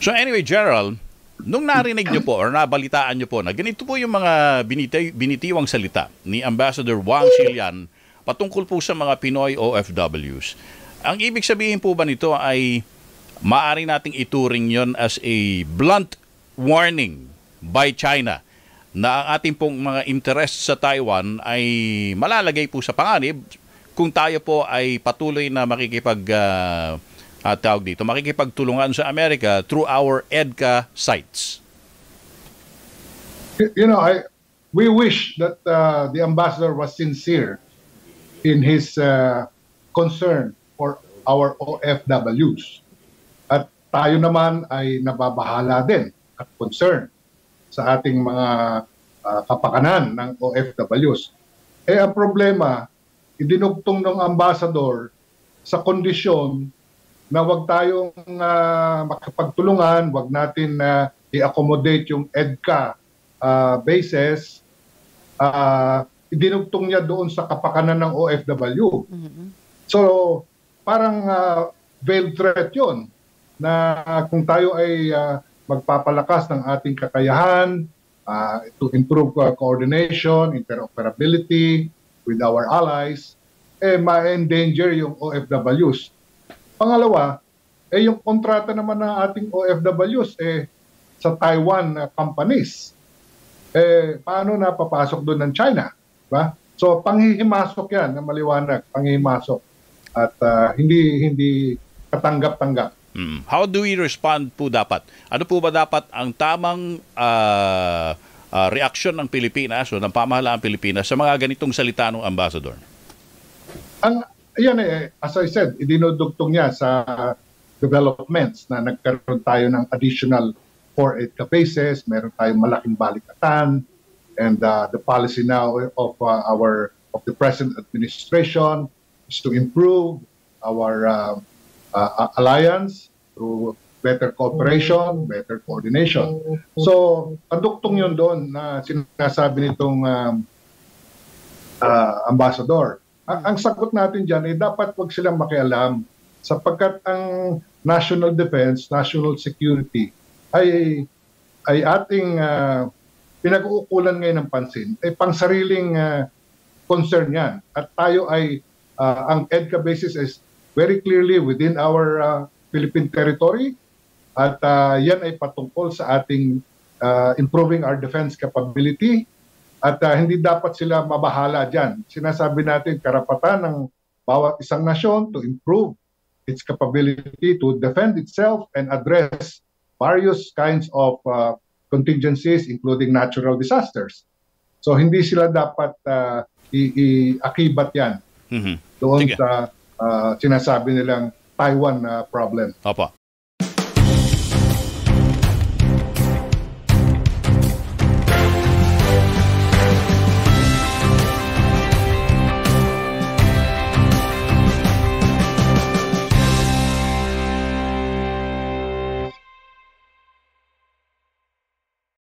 So anyway, Gerald, nung narinig nyo po or nabalitaan nyo po na ganito po yung mga biniti, binitiwang salita ni Ambassador Wang Xilian patungkol po sa mga Pinoy OFWs. Ang ibig sabihin po ba nito ay maari nating ituring yon as a blunt warning by China na ang ating pong mga interest sa Taiwan ay malalagay po sa panganib kung tayo po ay patuloy na makikipag uh, uh, tawag dito, makikipagtulungan sa Amerika through our EDCA sites. You know, I we wish that uh, the ambassador was sincere in his uh, concern for our OFWs. At tayo naman ay nababahala din at concern sa ating mga uh, kapakanan ng OFWs. Eh ang problema, idinugtong ng ambassador sa kondisyon na wag tayong uh, makapagtulungan, wag natin na uh, i-accommodate yung EDCA uh, bases, uh, idinugtong niya doon sa kapakanan ng OFW. Mm-hmm. So, parang uh, veiled threat yon na kung tayo ay uh, magpapalakas ng ating kakayahan uh, to improve uh, coordination, interoperability with our allies, eh ma-endanger yung OFWs. Pangalawa, eh yung kontrata naman ng ating OFWs eh sa Taiwan uh, companies. Eh paano na papasok doon ng China, ba? So panghihimasok 'yan na maliwanag, panghihimasok at uh, hindi hindi katanggap-tanggap. Hmm. How do we respond po dapat? Ano po ba dapat ang tamang uh, uh, reaksyon ng Pilipinas o ng pamahalaan Pilipinas sa mga ganitong salita ng ambassador? Ang yan eh, as I said, idinudugtong niya sa developments na nagkaroon tayo ng additional 4 bases, meron tayong malaking balikatan, and uh, the policy now of uh, our of the present administration is to improve our uh, uh, alliance through better cooperation, better coordination. So, kaduktong yun doon na sinasabi nitong um, uh, ambassador. Ang, ang sagot natin dyan ay dapat wag silang makialam sapagkat ang national defense, national security ay ay ating uh, pinag-uukulan ngayon ng pansin ay pangsariling uh, concern yan. At tayo ay uh, ang EDCA basis is very clearly within our uh, Philippine territory at uh, yan ay patungkol sa ating uh, improving our defense capability at uh, hindi dapat sila mabahala dyan. Sinasabi natin karapatan ng bawat isang nasyon to improve its capability to defend itself and address various kinds of uh, contingencies including natural disasters. So hindi sila dapat uh, i-akibat yan mm-hmm. doon Sige. sa uh, sinasabi nilang Taiwan uh, problem. Opo.